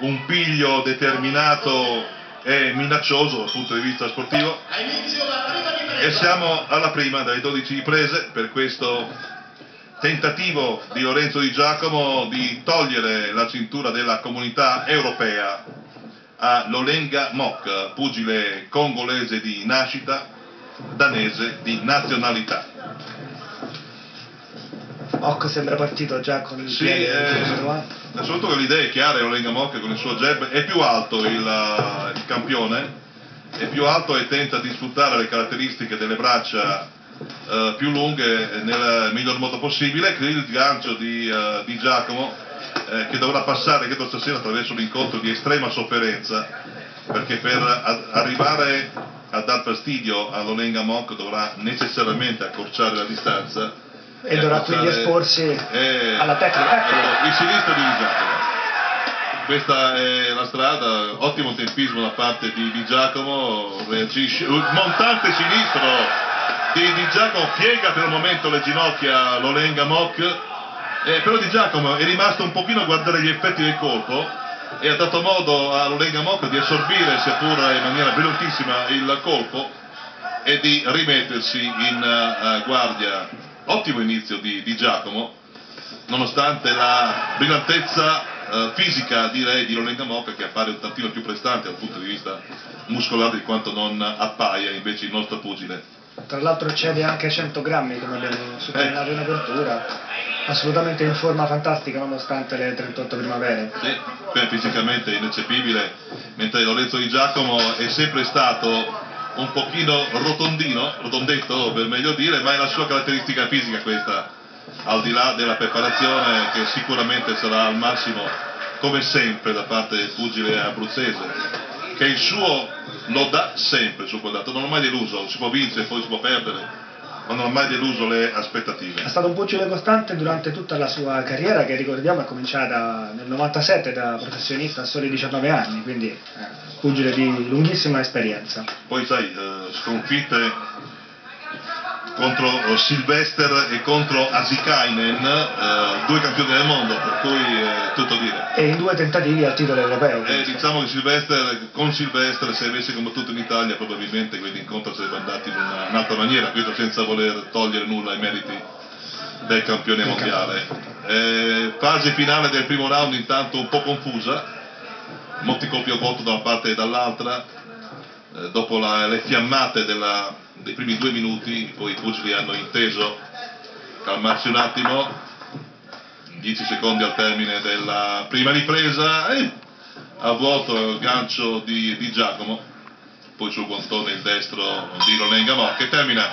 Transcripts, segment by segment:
un piglio determinato e minaccioso dal punto di vista sportivo. E siamo alla prima delle 12 riprese per questo tentativo di Lorenzo Di Giacomo di togliere la cintura della comunità europea a Lolenga Mok, pugile congolese di nascita, danese di nazionalità. Mok sembra partito già con il Sì, piede eh, soprattutto che l'idea è chiara, Olenga Mok con il suo jab è più alto il, il campione, è più alto e tenta di sfruttare le caratteristiche delle braccia eh, più lunghe nel miglior modo possibile, che il gancio di, eh, di Giacomo eh, che dovrà passare credo stasera attraverso un incontro di estrema sofferenza, perché per a- arrivare a dar fastidio all'Olenga Mok dovrà necessariamente accorciare la distanza E dovrà accorciare- quindi esporsi eh, alla tecnica. ecco, il sinistro di Giacomo. Questa è la strada, ottimo tempismo da parte di Di Giacomo, reagisce, montante sinistro di Di Giacomo piega per un momento le ginocchia Lolenga Mock, eh, però Di Giacomo è rimasto un pochino a guardare gli effetti del colpo e ha dato modo a Lolenga Mock di assorbire, seppur in maniera velocissima, il colpo e di rimettersi in eh, guardia. Ottimo inizio di, di Giacomo, nonostante la brillantezza eh, fisica direi di Lolenga Mocca che appare un tantino più prestante dal punto di vista muscolare di quanto non appaia invece il nostro pugile. Tra l'altro cede anche 100 grammi come abbiamo sottolineato in apertura. Assolutamente in forma fantastica nonostante le 38 primavere. Sì, beh, fisicamente ineccepibile, mentre Lorenzo Di Giacomo è sempre stato un pochino rotondino, rotondetto per meglio dire, ma è la sua caratteristica fisica questa, al di là della preparazione che sicuramente sarà al massimo, come sempre, da parte del pugile abruzzese, che il suo lo dà sempre suo quadrato, non ha mai deluso, si può vincere, poi si può perdere, non ha mai deluso le aspettative. È stato un pugile costante durante tutta la sua carriera che ricordiamo è cominciata nel 97 da professionista a soli 19 anni, quindi eh, pugile di lunghissima esperienza. Poi sai, eh, sconfitte contro eh, Sylvester e contro Asikainen, eh, due campioni del mondo, per cui eh, tutto dire. E in due tentativi al titolo europeo. E diciamo che Sylvester, con Sylvester se avesse combattuto in Italia probabilmente quell'incontro sarebbe andato in una- un'altra maniera, questo senza voler togliere nulla ai meriti del campione Del mondiale. Eh, fase finale del primo round intanto un po' confusa, molti colpi a vuoto da una parte e dall'altra, eh, dopo la- le fiammate della- dei primi due minuti, poi i pugili hanno inteso calmarsi un attimo, 10 secondi al termine della prima ripresa, e a vuoto il gancio di, di Giacomo, poi sul guantone il destro di Lonengamò, che termina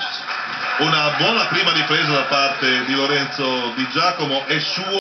una buona prima ripresa da parte di Lorenzo Di Giacomo e suo